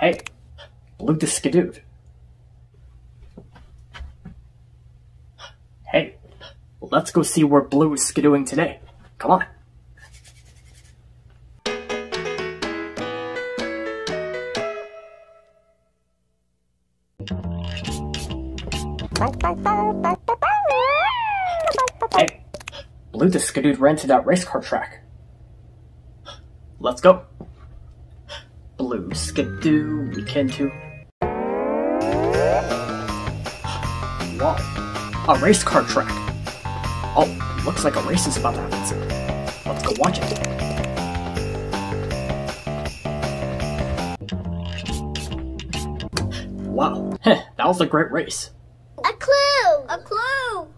Hey, Blue the Skidooed. Hey, let's go see where Blue is skidooing today. Come on. Hey, Blue the Skidooed ran to that race car track. Let's go. Blue Skidoo, we can too. Whoa, a race car track. Oh, looks like a race is about to happen soon. Let's go watch it. Wow, heh, that was a great race. A clue! A clue!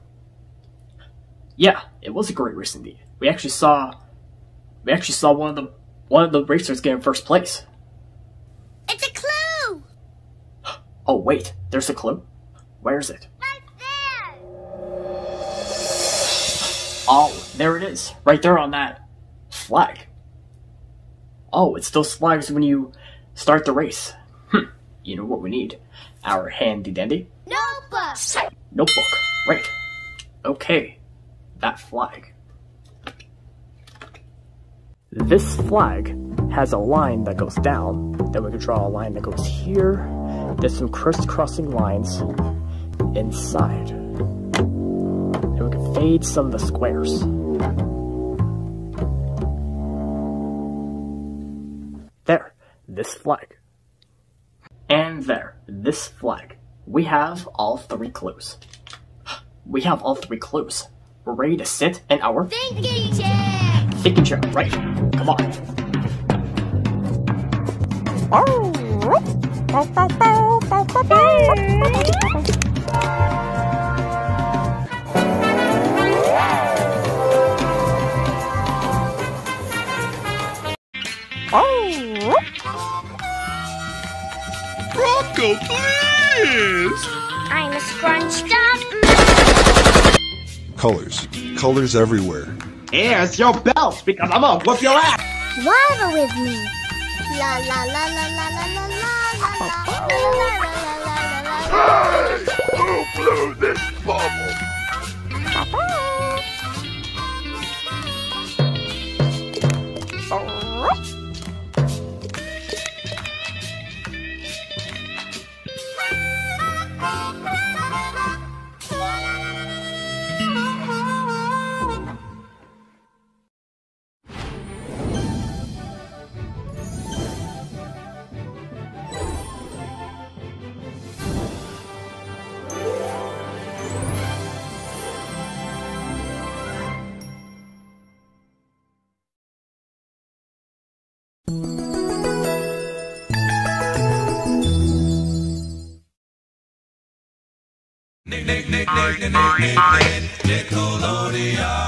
Yeah, it was a great race indeed. We actually saw, we actually saw one of the one of the racers get in first place. It's a clue! Oh wait, there's a clue. Where is it? Right there! Oh, there it is, right there on that flag. Oh, it still flags when you start the race. Hm, you know what we need? Our handy dandy Notebook! notebook. Right. Okay, that flag. This flag has a line that goes down. Then we can draw a line that goes here. There's some crisscrossing lines inside. And we can fade some of the squares. There, this flag. And there, this flag. We have all three clues. We have all three clues. We're ready to sit in our Thinking chair! Thinking chair, right? Come on. Oh. Oh. Bronco, please! I'm a scrunched up. Colors. Colors everywhere. Here's your belt because I'm gonna whoop your ass. Waddle with me. La la la la la la la la la la la la la la la Nick, Nick, Nick, Nick, Nick, Nick, Nickelodeon.